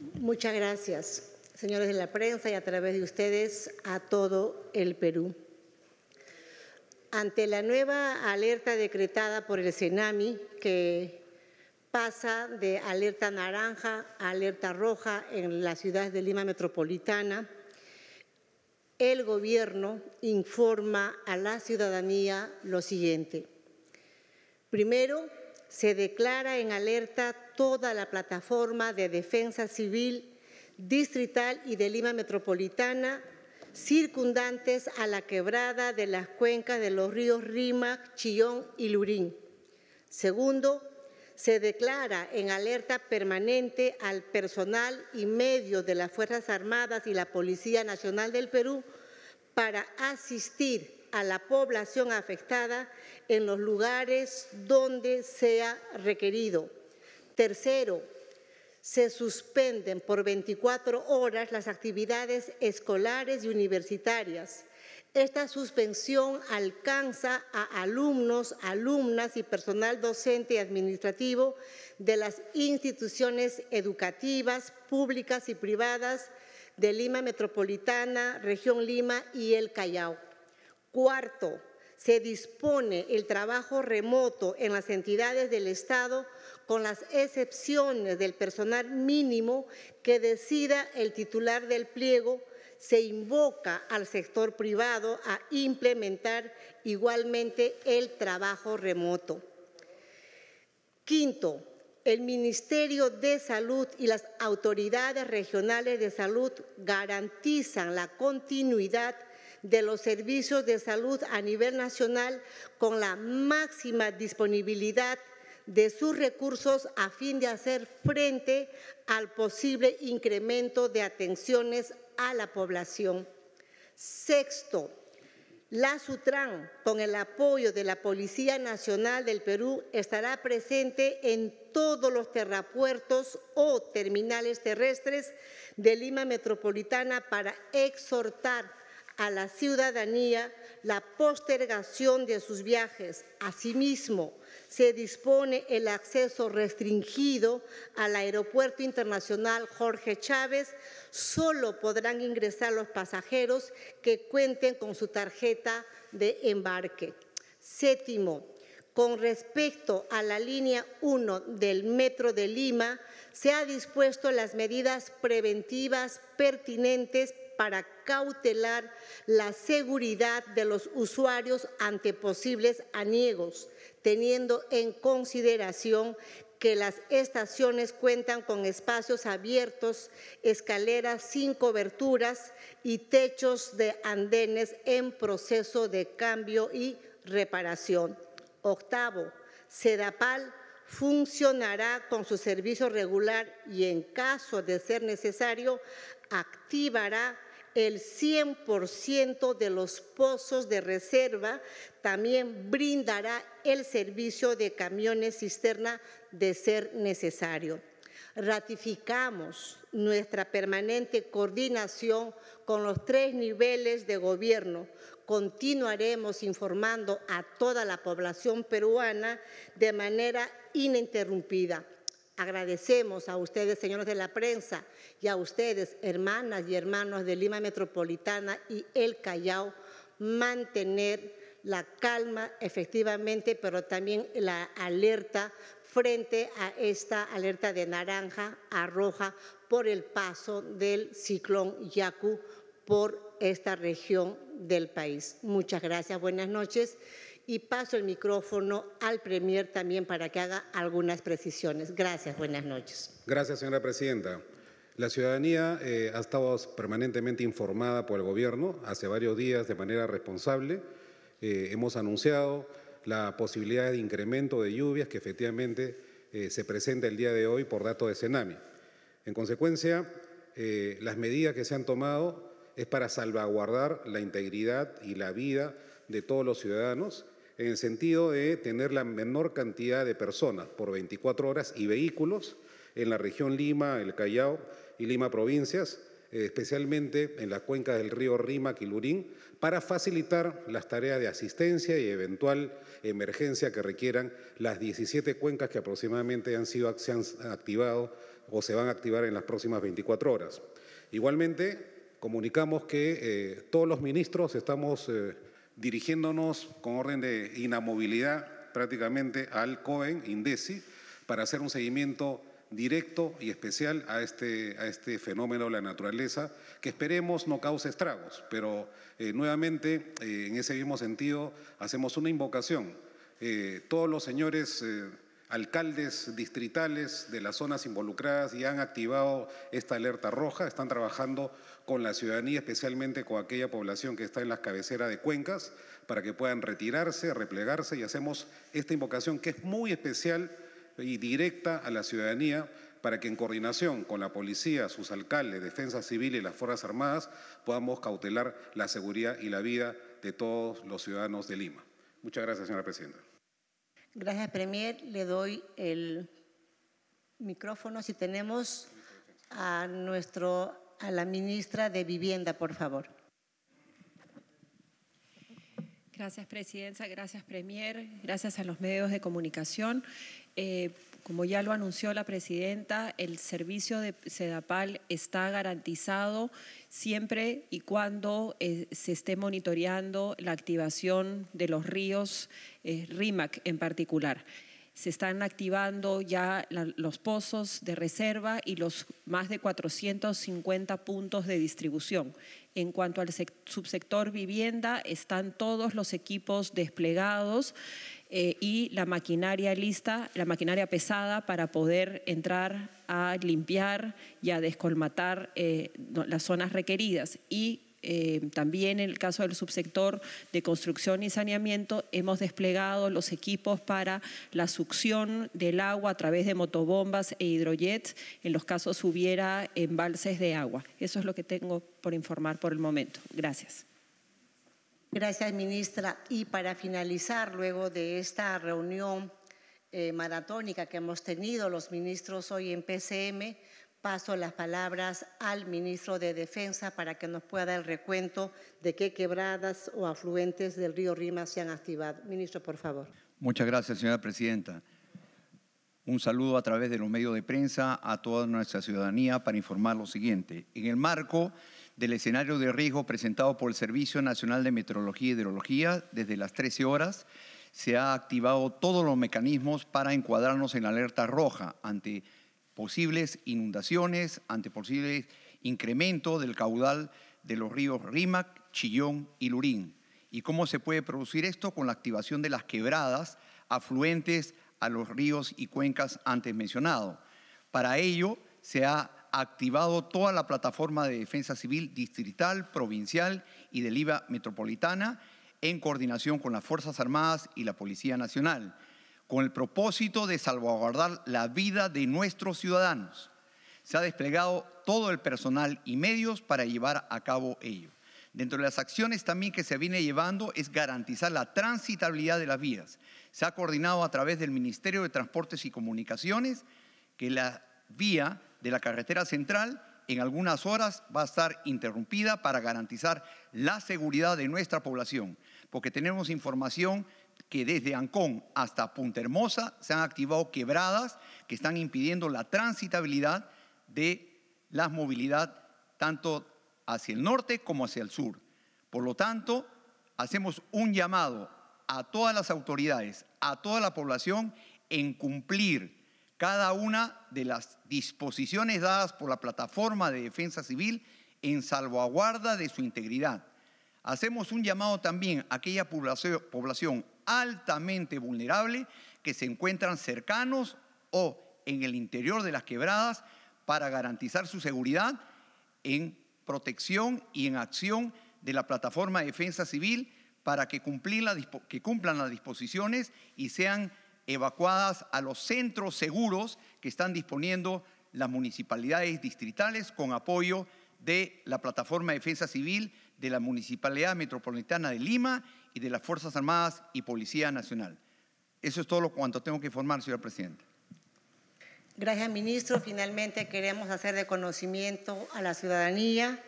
Muchas gracias, señores de la prensa y a través de ustedes a todo el Perú. Ante la nueva alerta decretada por el CENAMI, que pasa de alerta naranja a alerta roja en la ciudad de Lima Metropolitana, el gobierno informa a la ciudadanía lo siguiente. Primero, se declara en alerta toda la plataforma de defensa civil distrital y de Lima Metropolitana circundantes a la quebrada de las cuencas de los ríos Rímac, Chillón y Lurín. Segundo, se declara en alerta permanente al personal y medios de las Fuerzas Armadas y la Policía Nacional del Perú para asistir a la población afectada en los lugares donde sea requerido. Tercero, se suspenden por 24 horas las actividades escolares y universitarias. Esta suspensión alcanza a alumnos, alumnas y personal docente y administrativo de las instituciones educativas, públicas y privadas de Lima Metropolitana, Región Lima y el Callao. Cuarto, se dispone el trabajo remoto en las entidades del Estado con las excepciones del personal mínimo que decida el titular del pliego, se invoca al sector privado a implementar igualmente el trabajo remoto. Quinto, el Ministerio de Salud y las autoridades regionales de salud garantizan la continuidad de los servicios de salud a nivel nacional con la máxima disponibilidad de sus recursos a fin de hacer frente al posible incremento de atenciones a la población. Sexto, la SUTRAN, con el apoyo de la Policía Nacional del Perú, estará presente en todos los terrapuertos o terminales terrestres de Lima Metropolitana para exhortar a la ciudadanía la postergación de sus viajes. Asimismo, se dispone el acceso restringido al Aeropuerto Internacional Jorge Chávez. Solo podrán ingresar los pasajeros que cuenten con su tarjeta de embarque. Séptimo, con respecto a la línea 1 del Metro de Lima, se ha dispuesto las medidas preventivas pertinentes para cautelar la seguridad de los usuarios ante posibles aniegos, teniendo en consideración que las estaciones cuentan con espacios abiertos, escaleras sin coberturas y techos de andenes en proceso de cambio y reparación. Octavo, Sedapal funcionará con su servicio regular y en caso de ser necesario activará el 100% de los pozos de reserva también brindará el servicio de camiones cisterna de ser necesario. Ratificamos nuestra permanente coordinación con los tres niveles de gobierno. Continuaremos informando a toda la población peruana de manera ininterrumpida. Agradecemos a ustedes, señores de la prensa, y a ustedes, hermanas y hermanos de Lima Metropolitana y el Callao, mantener la calma efectivamente, pero también la alerta frente a esta alerta de naranja a roja por el paso del ciclón Yaku por esta región del país. Muchas gracias, buenas noches y paso el micrófono al Premier también para que haga algunas precisiones. Gracias, buenas noches. Gracias, señora presidenta. La ciudadanía eh, ha estado permanentemente informada por el Gobierno hace varios días de manera responsable. Eh, hemos anunciado la posibilidad de incremento de lluvias que efectivamente eh, se presenta el día de hoy por datos de Cenami. En consecuencia, las medidas que se han tomado es para salvaguardar la integridad y la vida de todos los ciudadanos en el sentido de tener la menor cantidad de personas por 24 horas y vehículos en la región Lima, el Callao y Lima provincias, especialmente en la cuenca del río Rima, Quilurín, para facilitar las tareas de asistencia y eventual emergencia que requieran las 17 cuencas que aproximadamente han sido, se han activado o se van a activar en las próximas 24 horas. Igualmente, comunicamos que eh, todos los ministros estamos eh, dirigiéndonos con orden de inamovilidad prácticamente al COEN, INDECI, para hacer un seguimiento directo y especial a este, a este fenómeno de la naturaleza, que esperemos no cause estragos. Pero eh, nuevamente, en ese mismo sentido, hacemos una invocación. todos los señores alcaldes distritales de las zonas involucradas ya han activado esta alerta roja, están trabajando con la ciudadanía, especialmente con aquella población que está en las cabeceras de cuencas, para que puedan retirarse, replegarse y hacemos esta invocación que es muy especial y directa a la ciudadanía para que en coordinación con la policía, sus alcaldes, defensa civil y las Fuerzas Armadas podamos cautelar la seguridad y la vida de todos los ciudadanos de Lima. Muchas gracias, señora presidenta. Gracias, Premier. Le doy el micrófono. Si tenemos a, nuestro, a la ministra de Vivienda, por favor. Gracias, Presidenta. Gracias, Premier. Gracias a los medios de comunicación. Eh, como ya lo anunció la Presidenta, el servicio de SEDAPAL está garantizado siempre y cuando eh, se esté monitoreando la activación de los ríos, eh, RIMAC en particular. Se están activando ya los pozos de reserva y los más de 450 puntos de distribución. En cuanto al subsector vivienda, están todos los equipos desplegados eh, y la maquinaria lista, la maquinaria pesada para poder entrar a limpiar y a descolmatar eh, las zonas requeridas. Y eh, también en el caso del subsector de construcción y saneamiento hemos desplegado los equipos para la succión del agua a través de motobombas e hidrojets en los casos hubiera embalses de agua. Eso es lo que tengo por informar por el momento. Gracias. Gracias, ministra. Y para finalizar, luego de esta reunión eh, maratónica que hemos tenido los ministros hoy en PCM, paso las palabras al ministro de Defensa para que nos pueda dar el recuento de qué quebradas o afluentes del río Rima se han activado. Ministro, por favor. Muchas gracias, señora presidenta. Un saludo a través de los medios de prensa a toda nuestra ciudadanía para informar lo siguiente. En el marco del escenario de riesgo presentado por el Servicio Nacional de Meteorología y Hidrología desde las 13 horas. Se ha activado todos los mecanismos para encuadrarnos en la alerta roja ante posibles inundaciones, ante posibles incremento del caudal de los ríos Rímac, Chillón y Lurín. ¿Y cómo se puede producir esto? Con la activación de las quebradas afluentes a los ríos y cuencas antes mencionados. Para ello se ha activado toda la plataforma de defensa civil distrital, provincial y del IVA metropolitana en coordinación con las Fuerzas Armadas y la Policía Nacional, con el propósito de salvaguardar la vida de nuestros ciudadanos. Se ha desplegado todo el personal y medios para llevar a cabo ello. Dentro de las acciones también que se viene llevando es garantizar la transitabilidad de las vías. Se ha coordinado a través del Ministerio de Transportes y Comunicaciones que la vía de la carretera central en algunas horas va a estar interrumpida para garantizar la seguridad de nuestra población, porque tenemos información que desde Ancón hasta Punta Hermosa se han activado quebradas que están impidiendo la transitabilidad de la movilidad tanto hacia el norte como hacia el sur. Por lo tanto, hacemos un llamado a todas las autoridades, a toda la población en cumplir cada una de las disposiciones dadas por la Plataforma de Defensa Civil en salvaguarda de su integridad. Hacemos un llamado también a aquella población altamente vulnerable que se encuentran cercanos o en el interior de las quebradas para garantizar su seguridad en protección y en acción de la Plataforma de Defensa Civil para que, que cumplan las disposiciones y sean evacuadas a los centros seguros que están disponiendo las municipalidades distritales con apoyo de la Plataforma de Defensa Civil de la Municipalidad Metropolitana de Lima y de las Fuerzas Armadas y Policía Nacional. Eso es todo lo cuanto tengo que informar, señor presidente. Gracias, ministro. Finalmente queremos hacer de conocimiento a la ciudadanía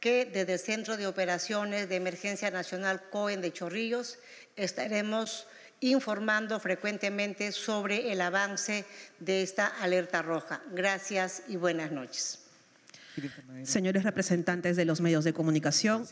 que desde el Centro de Operaciones de Emergencia Nacional COEN de Chorrillos estaremos informando frecuentemente sobre el avance de esta alerta roja. Gracias y buenas noches. Señores representantes de los medios de comunicación,